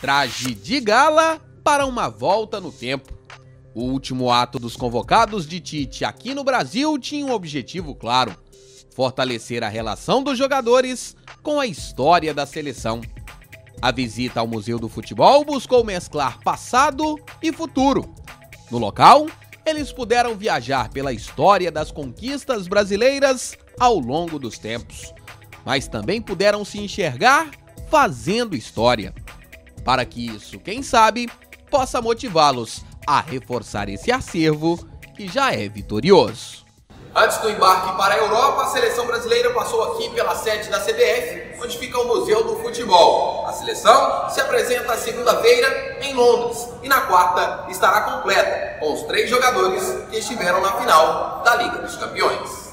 Traje de gala para uma volta no tempo. O último ato dos convocados de Tite aqui no Brasil tinha um objetivo claro: fortalecer a relação dos jogadores com a história da seleção. A visita ao Museu do Futebol buscou mesclar passado e futuro. No local, eles puderam viajar pela história das conquistas brasileiras ao longo dos tempos, mas também puderam se enxergar fazendo história. Para que isso, quem sabe, possa motivá-los a reforçar esse acervo que já é vitorioso. Antes do embarque para a Europa, a seleção brasileira passou aqui pela sede da CBF, onde fica o Museu do Futebol. A seleção se apresenta segunda-feira em Londres e na quarta estará completa, com os três jogadores que estiveram na final da Liga dos Campeões.